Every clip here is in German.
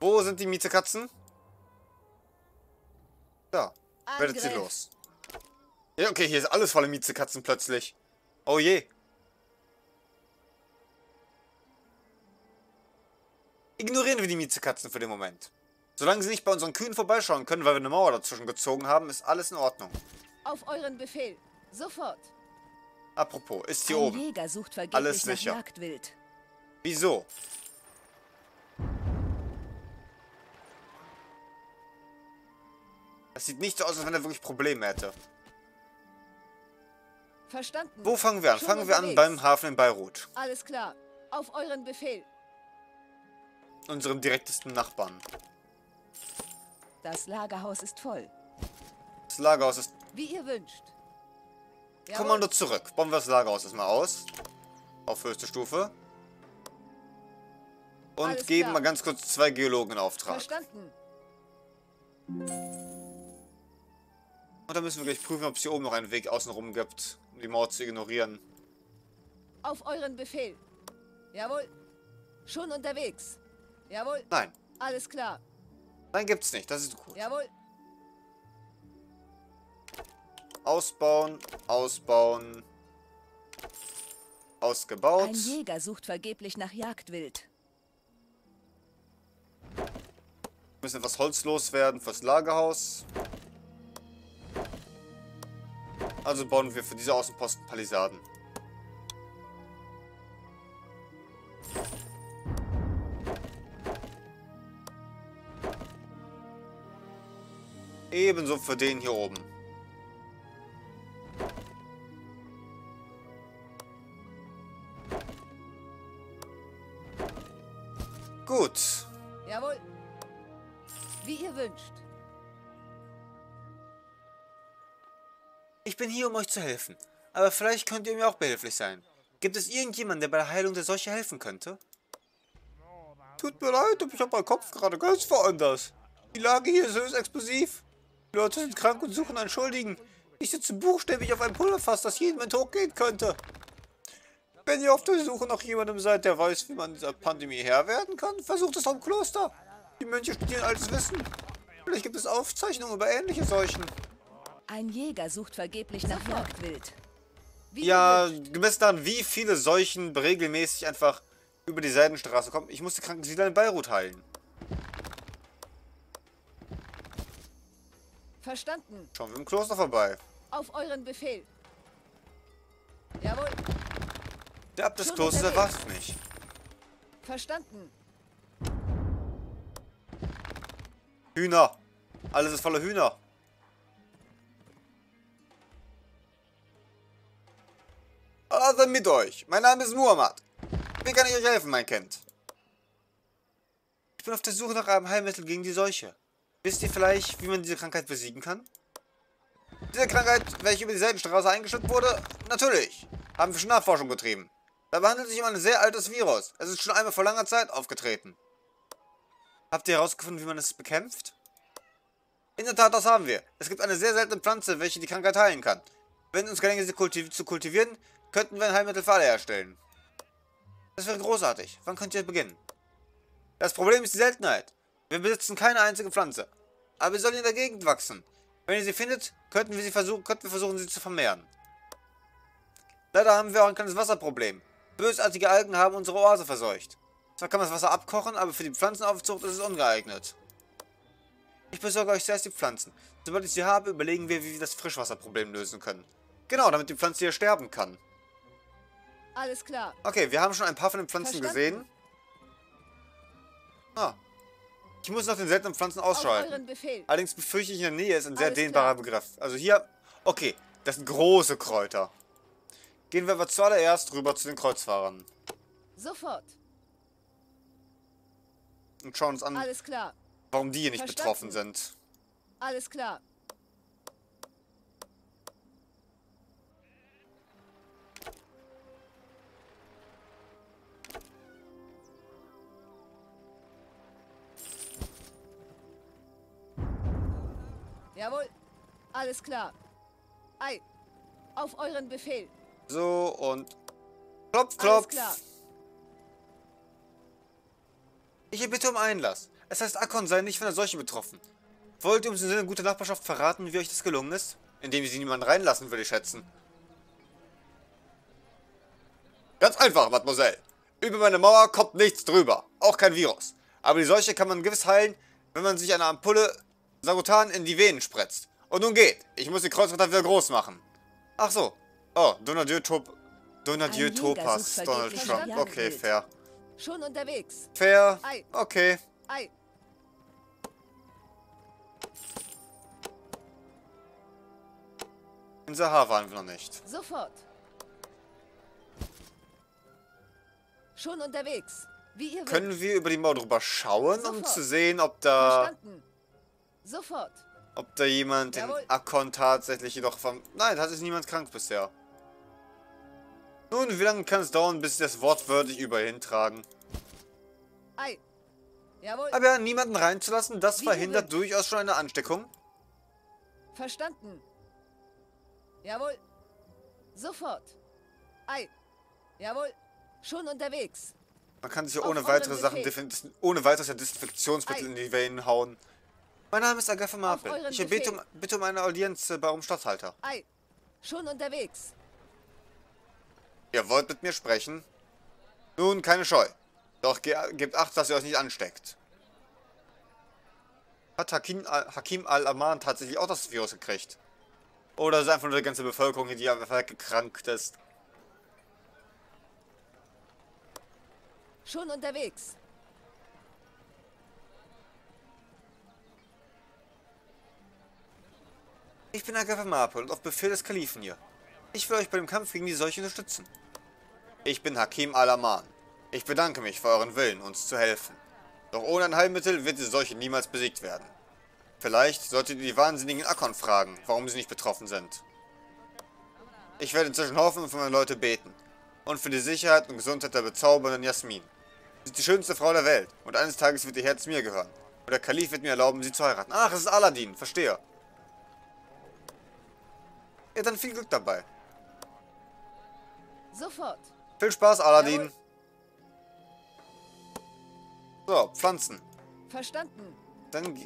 Wo sind die Miezekatzen? Da. Werdet sie los. Ja, okay, hier ist alles voller Miezekatzen plötzlich. Oh je. Ignorieren wir die Miezekatzen für den Moment. Solange sie nicht bei unseren Kühen vorbeischauen können, weil wir eine Mauer dazwischen gezogen haben, ist alles in Ordnung. Auf euren Befehl. Sofort. Apropos, ist hier Ein oben. Jäger sucht Alles sicher. Wieso? Es sieht nicht so aus, als wenn er wirklich Probleme hätte. Verstanden. Wo fangen wir an? Schon Fangen wir an unterwegs. beim Hafen in Beirut. Alles klar. Auf euren Befehl. Unserem direktesten Nachbarn. Das Lagerhaus ist voll. Das Lagerhaus ist... Wie ihr wünscht. Kommando zurück. Bauen wir das Lagerhaus erstmal aus. Auf höchste Stufe. Und Alles geben klar. mal ganz kurz zwei Geologen in Auftrag. Verstanden. Und dann müssen wir gleich prüfen, ob es hier oben noch einen Weg außenrum gibt, um die Mauer zu ignorieren. Auf euren Befehl. Jawohl. Schon unterwegs. Jawohl. Nein. Alles klar. Nein, gibt's nicht. Das ist gut. Jawohl. Ausbauen, ausbauen. Ausgebaut. Ein Jäger sucht vergeblich nach Jagdwild. Wir müssen etwas Holz loswerden fürs Lagerhaus. Also bauen wir für diese Außenposten Palisaden. Ebenso für den hier oben. Ich bin hier, um euch zu helfen. Aber vielleicht könnt ihr mir auch behilflich sein. Gibt es irgendjemanden, der bei der Heilung der Seuche helfen könnte? Tut mir leid, aber ich habe meinen Kopf gerade ganz woanders. Die Lage hier ist höchst explosiv. Die Leute sind krank und suchen einen Schuldigen. Ich sitze buchstäblich auf einem Pulverfass, das jedem in Tod gehen könnte. Wenn ihr auf der Suche nach jemandem seid, der weiß, wie man dieser Pandemie Herr werden kann, versucht es am Kloster. Die Mönche studieren altes Wissen. Vielleicht gibt es Aufzeichnungen über ähnliche Seuchen. Ein Jäger sucht vergeblich nach Jagdwild. Wie Ja, gemessen daran, wie viele Seuchen regelmäßig einfach über die Seidenstraße kommen. Ich muss die Krankensiedler in Beirut heilen. Verstanden. Schauen wir im Kloster vorbei. Auf euren Befehl. Jawohl. Der Abt des Klosters erwartet mich. Verstanden. Hühner. Alles ist voller Hühner. Euch. Mein Name ist Muhammad. Wie kann ich euch helfen, mein Kind? Ich bin auf der Suche nach einem Heilmittel gegen die Seuche. Wisst ihr vielleicht, wie man diese Krankheit besiegen kann? Diese Krankheit, welche über die Seitenstraße eingeschüttet wurde? Natürlich. Haben wir schon Nachforschung getrieben. Dabei handelt es sich um ein sehr altes Virus. Es ist schon einmal vor langer Zeit aufgetreten. Habt ihr herausgefunden, wie man es bekämpft? In der Tat, das haben wir. Es gibt eine sehr seltene Pflanze, welche die Krankheit heilen kann. Wenn uns gelänge, sie kultiv zu kultivieren, könnten wir ein Heilmittel für alle herstellen. Das wäre großartig. Wann könnt ihr beginnen? Das Problem ist die Seltenheit. Wir besitzen keine einzige Pflanze. Aber sie soll in der Gegend wachsen. Wenn ihr sie findet, könnten wir, sie versuchen, könnten wir versuchen, sie zu vermehren. Leider haben wir auch ein kleines Wasserproblem. Bösartige Algen haben unsere Oase verseucht. Zwar kann man das Wasser abkochen, aber für die Pflanzenaufzucht ist es ungeeignet. Ich besorge euch zuerst die Pflanzen. Sobald ich sie habe, überlegen wir, wie wir das Frischwasserproblem lösen können. Genau, damit die Pflanze hier sterben kann. Alles klar. Okay, wir haben schon ein paar von den Pflanzen Verstanden. gesehen. Ah. Ich muss nach den seltenen Pflanzen ausschalten. Allerdings befürchte ich, in der Nähe ist ein sehr Alles dehnbarer klar. Begriff. Also hier, okay, das sind große Kräuter. Gehen wir aber zuallererst rüber zu den Kreuzfahrern Sofort. und schauen uns an, warum die hier nicht Verstanden. betroffen sind. Alles klar. Jawohl. Alles klar. Ei. Auf euren Befehl. So, und klopf, Alles klopf. klar. Ich bitte um Einlass. Es heißt, Akon sei nicht von der Seuche betroffen. Wollt ihr uns im Sinne guter Nachbarschaft verraten, wie euch das gelungen ist? Indem sie niemanden reinlassen, würde ich schätzen. Ganz einfach, Mademoiselle. Über meine Mauer kommt nichts drüber. Auch kein Virus. Aber die Seuche kann man gewiss heilen, wenn man sich eine Ampulle Sarutan in die Venen spritzt. Und nun geht. Ich muss die Kreuzritter wieder groß machen. Ach so. Oh, Donadieu Top... Donadieu Topas, Donald Trump. Okay, fair. Schon unterwegs. Fair. Okay. Ei. In Sahar waren wir noch nicht. Sofort. Schon unterwegs. Wie ihr wünscht. Können wir über die Mauer drüber schauen, um Sofort. zu sehen, ob da, Verstanden. Sofort. ob da jemand Jawohl. Akon tatsächlich jedoch vom... Nein, da ist niemand krank bisher. Nun, wie lange kann es dauern, bis sie das wortwörtlich überall hintragen? Ei. Jawohl. Aber ja, niemanden reinzulassen, das Wie verhindert durchaus schon eine Ansteckung. Verstanden. Jawohl. Sofort. Ei. Jawohl. Schon unterwegs. Man kann sich ja ohne weitere Sachen, ohne weiteres ja Desinfektionsmittel Ei. in die Venen hauen. Mein Name ist Agatha euren Ich bitte um, bitte um eine Audienz äh, bei eurem Stadthalter. Ei. Schon unterwegs. Ihr wollt mit mir sprechen? Nun, keine Scheu. Doch ge gebt Acht, dass ihr euch nicht ansteckt. Hat Hakim Al- Hakim Al-Aman tatsächlich auch das Virus gekriegt? Oder ist einfach nur die ganze Bevölkerung, hier, die einfach gekrankt ist? Schon unterwegs. Ich bin Agatha Marple und auf Befehl des Kalifen hier. Ich will euch bei dem Kampf gegen die Seuche unterstützen. Ich bin Hakim Al-Aman. Ich bedanke mich für euren Willen, uns zu helfen. Doch ohne ein Heilmittel wird diese Seuche niemals besiegt werden. Vielleicht solltet ihr die wahnsinnigen Akon fragen, warum sie nicht betroffen sind. Ich werde inzwischen hoffen und für meine Leute beten. Und für die Sicherheit und Gesundheit der bezaubernden Jasmin. Sie ist die schönste Frau der Welt und eines Tages wird ihr Herz mir gehören. Und der Kalif wird mir erlauben, sie zu heiraten. Ach, es ist Aladdin, verstehe. Ja, dann viel Glück dabei. Sofort. Viel Spaß, Aladdin. Jawohl. So, Pflanzen. Verstanden. Dann,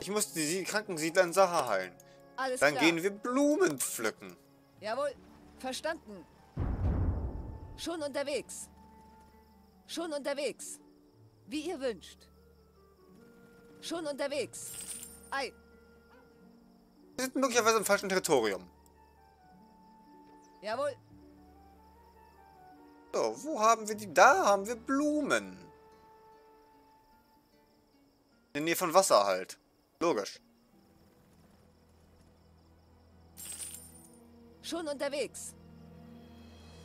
ich muss die Sie- Krankensiedler in Saha heilen. Alles Dann klar. gehen wir Blumen pflücken. Jawohl. Verstanden. Schon unterwegs. Schon unterwegs. Wie ihr wünscht. Schon unterwegs. Ei. Wir sind möglicherweise im falschen Territorium. Jawohl. So, wo haben wir die? Da haben wir Blumen. In der Nähe von Wasser halt. Logisch. Schon unterwegs.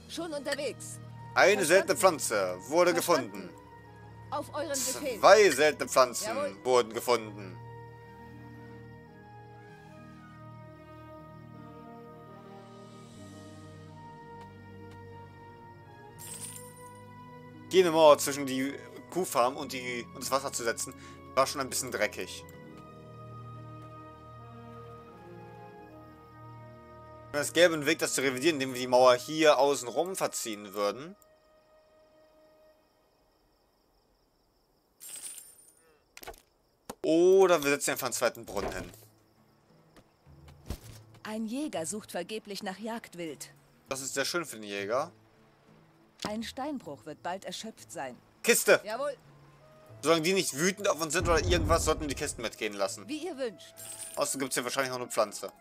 Schon unterwegs. Eine Verstanden. seltene Pflanze wurde Verstanden. gefunden. Auf euren Befehl. Zwei seltene Pflanzen Jawohl. wurden gefunden. Jene Mauer zwischen die Kuhfarm und, die, und das Wasser zu setzen, war schon ein bisschen dreckig. Es gäbe einen Weg, das zu revidieren, indem wir die Mauer hier außen rum verziehen würden. Oder wir setzen einfach einen zweiten Brunnen hin. Ein Jäger sucht vergeblich nach Jagdwild. Das ist sehr schön für den Jäger. Ein Steinbruch wird bald erschöpft sein. Kiste! Jawohl. Solange die nicht wütend auf uns sind oder irgendwas, sollten wir die Kisten mitgehen lassen. Wie ihr wünscht. Außerdem gibt es hier wahrscheinlich noch eine Pflanze.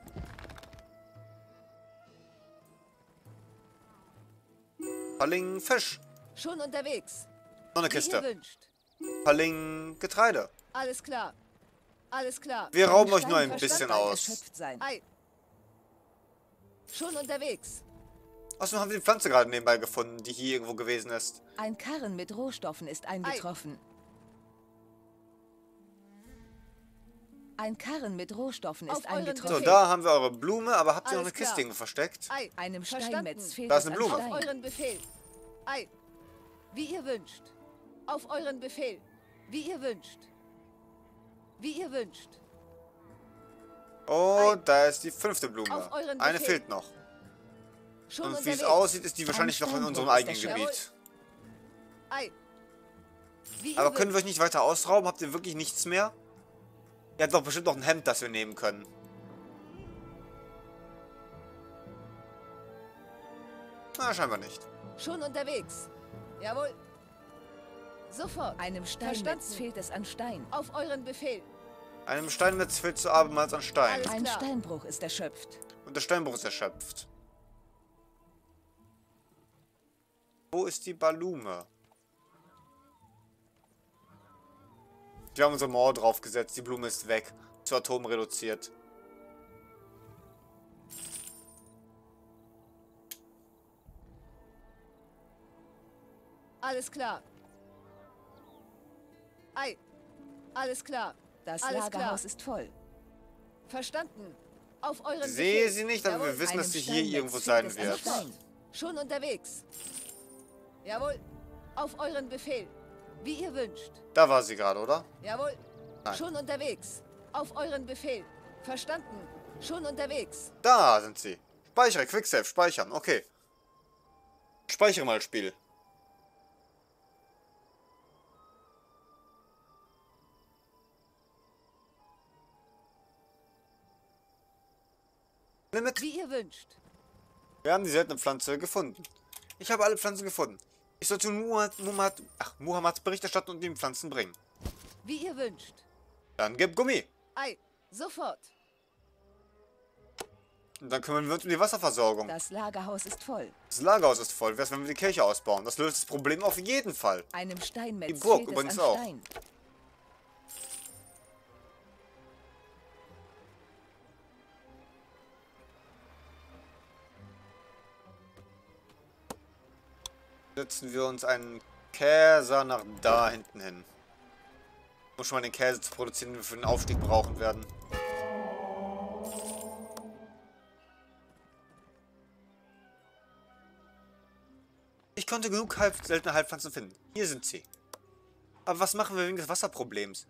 Paling Fisch. Schon unterwegs. Noch eine Wie ihr Kiste. wünscht. Paling Getreide. Alles klar. Alles klar. Wir rauben euch nur ein bisschen aus. Schon unterwegs. Außerdem haben wir die Pflanze gerade nebenbei gefunden, die hier irgendwo gewesen ist. Ein Karren mit Rohstoffen ist eingetroffen. Ein Karren mit Rohstoffen Auf ist eingetroffen. So, da haben wir eure Blume, aber habt ihr noch eine Kiste irgendwo versteckt? Ei. Einem. Steinmetz fehlt Da ist eine Blume. Auf euren Befehl. Ei. Wie ihr wünscht. Auf euren Befehl. Wie ihr wünscht. Wie ihr wünscht. Oh, da ist die fünfte Blume. Auf euren Eine fehlt noch. Schon Und wie es aussieht, ist die wahrscheinlich noch in unserem eigenen. Gebiet. Aber können wir euch nicht weiter ausrauben? Habt ihr wirklich nichts mehr? Ihr habt doch bestimmt noch ein Hemd, das wir nehmen können. Na, scheinbar nicht. Schon unterwegs. Jawohl. Sofort. Einem Steinmetz fehlt es an Stein. Auf euren Befehl. Einem Steinmetz fehlt zu abermals an Stein. Ein. Steinbruch ist erschöpft. Und der Steinbruch ist erschöpft. Wo ist die Balume? Wir haben unsere Mauer draufgesetzt. Die Blume ist weg. Zu Atom reduziert. Alles klar. Ei. Alles klar. Das Alles Lagerhaus klar. ist voll. Verstanden. Auf euren Ich sehe Befehl. sie nicht, aber wir wissen, dass sie hier irgendwo sein wird. Schon unterwegs. Jawohl. Auf euren Befehl. Wie ihr wünscht. Da war sie gerade, oder? Jawohl. Nein. Schon unterwegs. Auf euren Befehl. Verstanden. Schon unterwegs. Da sind sie. Speichere, Quicksave, speichern. Okay. Speichere mal Spiel. Nimm mit. Wie ihr wünscht. Wir haben die seltene Pflanze gefunden. Ich habe alle Pflanzen gefunden. Ich sollte Muhammad, Muhammad, ach, Muhammads Bericht erstatten und ihm Pflanzen bringen. Wie ihr wünscht. Dann gib Gummi. Ei. Sofort. Und dann kümmern wir uns um die Wasserversorgung. Das Lagerhaus ist voll. Das Lagerhaus ist voll. Wie wenn wir die Kirche ausbauen? Das löst das Problem auf jeden Fall. Einem Steinmetz Die Burg übrigens auch. Stein. Setzen wir uns einen Käser nach da hinten hin. Muss schon mal den Käse zu produzieren, den wir für den Aufstieg brauchen werden. Ich konnte genug halb seltene Heilpflanzen finden. Hier sind sie. Aber was machen wir wegen des Wasserproblems?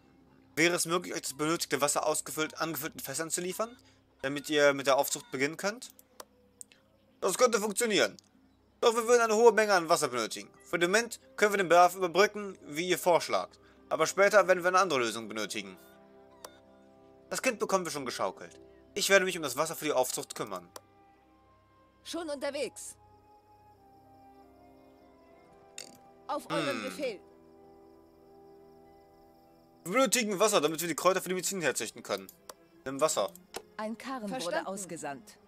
Wäre es möglich, euch das benötigte Wasser ausgefüllt, angefüllt in Fässern zu liefern? Damit ihr mit der Aufzucht beginnen könnt? Das könnte funktionieren. Doch wir würden eine hohe Menge an Wasser benötigen. Für den Moment können wir den Bedarf überbrücken, wie ihr vorschlagt. Aber später werden wir eine andere Lösung benötigen. Das Kind bekommen wir schon geschaukelt. Ich werde mich um das Wasser für die Aufzucht kümmern. Schon unterwegs. Auf euren Befehl. Wir benötigen Wasser, damit wir die Kräuter für die Medizin herzüchten können. Nimm Wasser. Ein Karren wurde Verstanden. ausgesandt.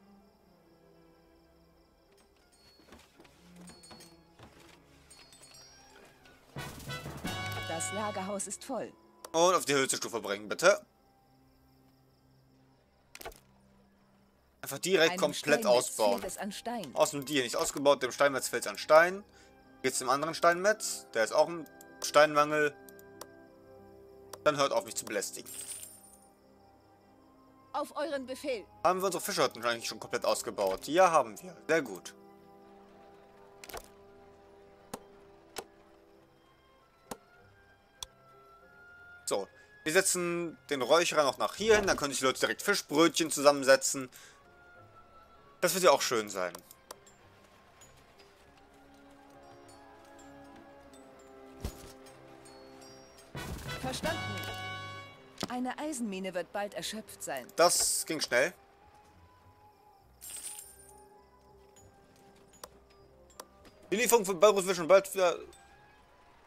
Das Lagerhaus ist voll. Und auf die höchste Stufe bringen, bitte. Einfach direkt Einem komplett ausbauen. Außerdem die hier nicht ausgebaut, dem Steinmetz fällt es an Stein. Geht's dem anderen Steinmetz, der ist auch ein Steinmangel. Dann hört auf mich zu belästigen. Auf euren Befehl. Haben wir unsere Fischhütten eigentlich schon komplett ausgebaut? Ja, haben wir. Sehr gut. So, wir setzen den Räucherer noch nach hier hin, dann können sich die Leute direkt Fischbrötchen zusammensetzen. Das wird ja auch schön sein. Verstanden. Eine Eisenmine wird bald erschöpft sein. Das ging schnell. Die Lieferung von Beirut wird schon bald wieder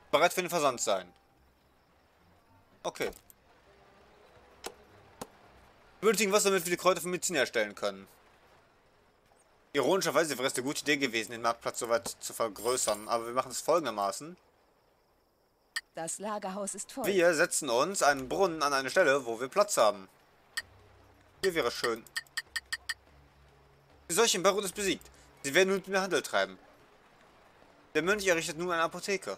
bereit für den Versand sein. Okay. Wir benötigen Wasser, damit wir die Kräuter für Medizin herstellen können. Ironischerweise wäre es eine gute Idee gewesen, den Marktplatz so weit zu vergrößern, aber wir machen es folgendermaßen. Das Lagerhaus ist voll. Wir setzen uns einen Brunnen an eine Stelle, wo wir Platz haben. Hier wäre schön. Die Seuche in Beirut ist besiegt. Sie werden nun mit mir Handel treiben. Der Mönch errichtet nun eine Apotheke.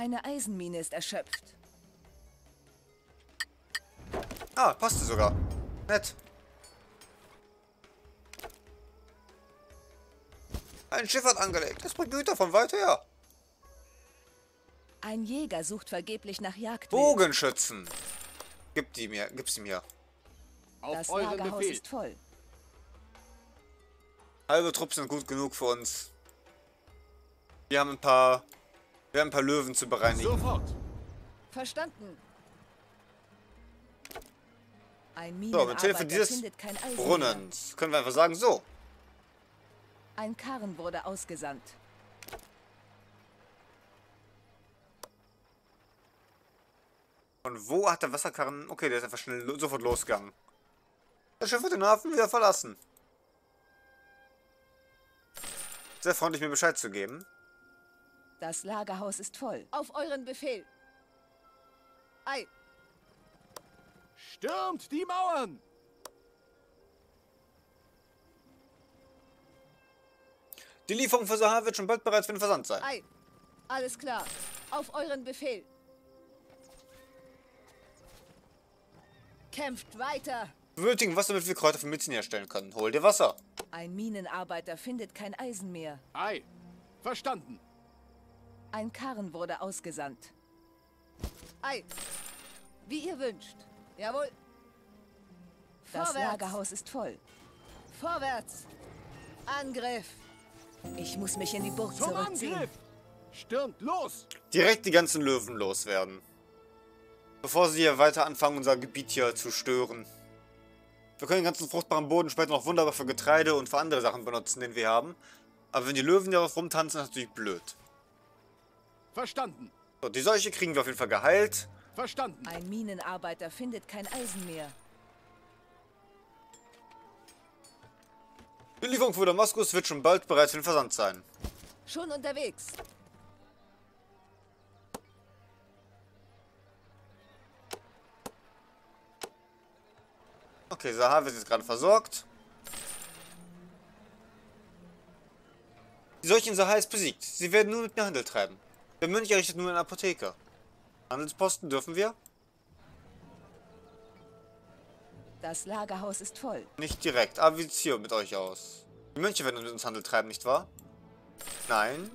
Eine Eisenmine ist erschöpft. Ah, passte sogar. Nett. Ein Schiff hat angelegt. Es bringt Güter von weit her. Ein Jäger sucht vergeblich nach Jagdwild. Bogenschützen. Gib die mir, gib sie mir. Auf Das euren Lagerhaus Befehl. ist voll. Halbe Trupps sind gut genug für uns. Wir haben ein paar... Wir haben ein paar Löwen zu bereinigen. Sofort. Verstanden. Ein So, mit Hilfe dieses Brunnens können wir einfach sagen, so. Ein Karren wurde ausgesandt. Und wo hat der Wasserkarren... Okay, der ist einfach schnell sofort losgegangen. Das Schiff wird den Hafen wieder verlassen. Sehr freundlich, mir Bescheid zu geben. Das Lagerhaus ist voll. Auf euren Befehl. Ei, Stürmt die Mauern. Die Lieferung für Sahar wird schon bald bereits für den Versand sein. ei. Alles klar. Auf euren Befehl. Kämpft weiter. Wir benötigen Wasser, damit wir Kräuter für Medizin herstellen können. Hol dir Wasser. Ein Minenarbeiter findet kein Eisen mehr. Ei. Verstanden. Ein Karren wurde ausgesandt. Ei. Wie ihr wünscht. Jawohl. Das Vorwärts. Lagerhaus ist voll. Vorwärts. Angriff. Ich muss mich in die Burg Zum zurückziehen. Angriff. Stürmt los. Direkt die ganzen Löwen loswerden. Bevor sie hier weiter anfangen, unser Gebiet hier zu stören. Wir können den ganzen fruchtbaren Boden später noch wunderbar für Getreide und für andere Sachen benutzen, den wir haben. Aber wenn die Löwen darauf rumtanzen, ist das natürlich blöd. Verstanden. So, die Seuche kriegen wir auf jeden Fall geheilt. Verstanden. Ein Minenarbeiter findet kein Eisen mehr. Die Lieferung für Damaskus wird schon bald bereit für den Versand sein. Schon unterwegs. Okay, Sahar wird jetzt gerade versorgt. Die Seuche in Sahar ist besiegt. Sie werden nur mit mir Handel treiben. Der Mönch errichtet nun eine Apotheke. Handelsposten dürfen wir? Das Lagerhaus ist voll. Nicht direkt, aber wie sieht's hier mit euch aus? Die Mönche werden mit uns Handel treiben, nicht wahr? Nein.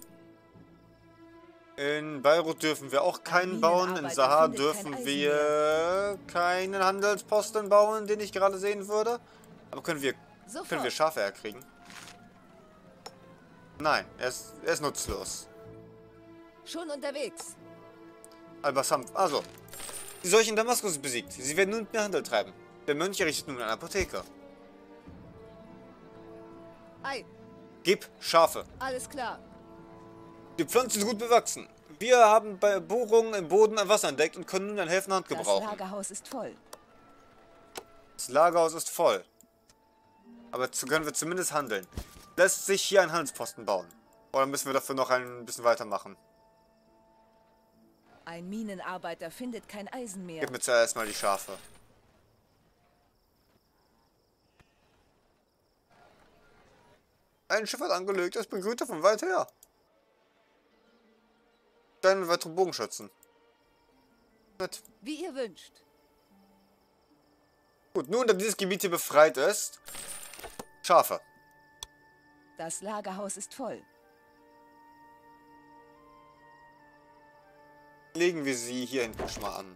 In Beirut dürfen wir auch keinen bauen. In Sahar dürfen wir keinen Handelsposten bauen, den ich gerade sehen würde. Aber können wir, Sofort. können wir Schafe herkriegen? Nein, er ist, er ist nutzlos. Schon unterwegs. Al-Bassam, also. Die Seuche in Damaskus besiegt. Sie werden nun mit mir Handel treiben. Der Mönch errichtet nun eine Apotheke. Ei. Gib Schafe. Alles klar. Die Pflanze ist gut bewachsen. Wir haben bei Bohrungen im Boden ein Wasser entdeckt und können nun eine helfende Hand Das gebrauchen. Lagerhaus ist voll. Das Lagerhaus ist voll. Aber zu können wir zumindest handeln. Lässt sich hier ein Handelsposten bauen? Oder müssen wir dafür noch ein bisschen weitermachen? Ein Minenarbeiter findet kein Eisen mehr. Gib mir zuerst mal die Schafe. Ein Schiff hat angelegt, das bringt Güter von weit her. Deine weitere Bogenschützen. Nett. Wie ihr wünscht. Gut, nun, da dieses Gebiet hier befreit ist. Schafe. Das Lagerhaus ist voll. Legen wir sie hier hinten schon mal an.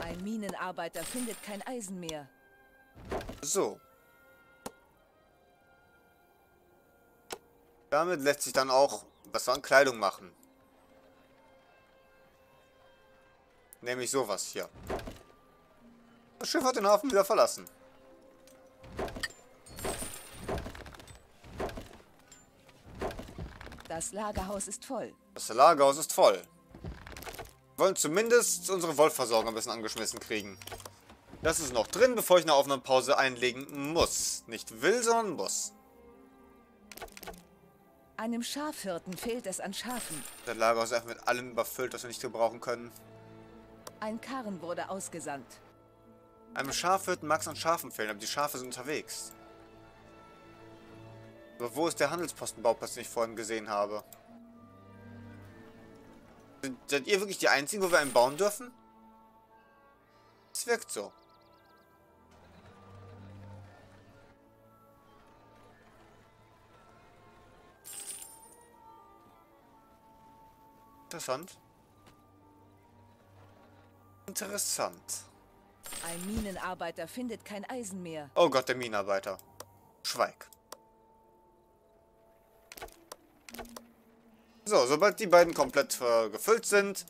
Ein Minenarbeiter findet kein Eisen mehr. So. Damit lässt sich dann auch was an Kleidung machen. Nämlich sowas hier. Das Schiff hat den Hafen wieder verlassen. Das Lagerhaus ist voll. Das Lagerhaus ist voll. Wir wollen zumindest unsere Wollversorgung ein bisschen angeschmissen kriegen. Das ist noch drin, bevor ich eine Aufnahmepause einlegen muss. Nicht will, sondern muss. Einem Schafhirten fehlt es an Schafen. Das Lagerhaus ist einfach mit allem überfüllt, was wir nicht gebrauchen können. Ein Karren wurde ausgesandt. Einem Schafhirten mag es an Schafen fehlen, aber die Schafe sind unterwegs. Aber wo ist der Handelspostenbauplatz, den ich vorhin gesehen habe? Seid ihr wirklich die Einzigen, wo wir einen bauen dürfen? Es wirkt so. Interessant. Interessant. Ein Minenarbeiter findet kein Eisen mehr. Oh Gott, der Minenarbeiter. Schweig. So, sobald die beiden komplett äh, gefüllt sind,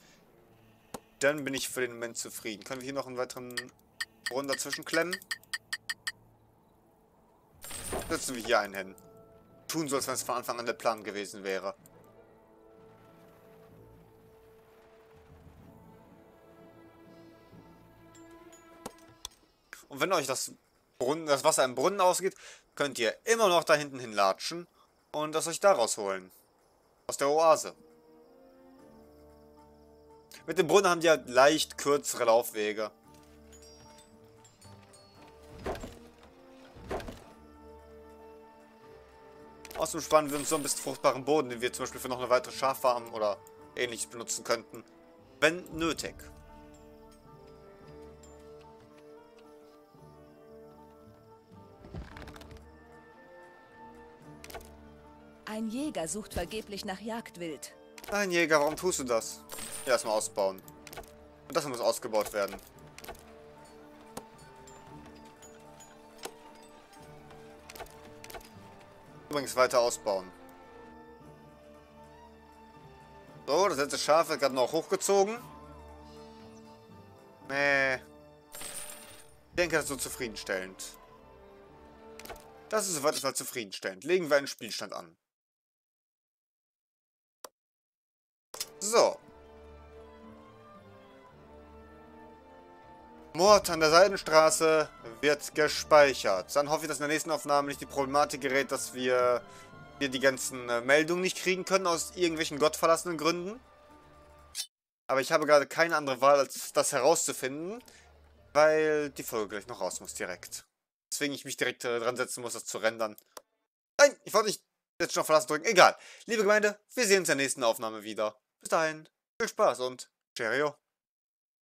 dann bin ich für den Moment zufrieden. Können wir hier noch einen weiteren Brunnen dazwischen klemmen? Setzen wir hier einen hin. Tun so, als wenn es von Anfang an der Plan gewesen wäre. Und wenn euch das, Brunnen, das Wasser im Brunnen ausgeht, könnt ihr immer noch da hinten hinlatschen und das euch daraus holen. Aus der Oase. Mit dem Brunnen haben die halt leicht kürzere Laufwege. Außerdem sparen wir uns so ein bisschen fruchtbaren Boden, den wir zum Beispiel für noch eine weitere Schaffarm oder ähnliches benutzen könnten. Wenn nötig. Ein Jäger sucht vergeblich nach Jagdwild. Nein, Jäger, warum tust du das? Ja, erstmal ausbauen. Und das muss ausgebaut werden. Übrigens weiter ausbauen. So, das letzte Schaf wird gerade noch hochgezogen. Nee. Ich denke, das ist so zufriedenstellend. Das ist soweit mal zufriedenstellend. Legen wir einen Spielstand an. So. Mord an der Seidenstraße wird gespeichert. Dann hoffe ich, dass in der nächsten Aufnahme nicht die Problematik gerät, dass wir hier die ganzen äh, Meldungen nicht kriegen können aus irgendwelchen gottverlassenen Gründen. Aber ich habe gerade keine andere Wahl, als das herauszufinden, weil die Folge gleich noch raus muss direkt. Deswegen ich mich direkt äh, dran setzen muss, das zu rendern. Nein, ich wollte nicht jetzt schon Verlassen drücken. Egal. Liebe Gemeinde, wir sehen uns in der nächsten Aufnahme wieder. Bis dahin, viel Spaß und Cheerio.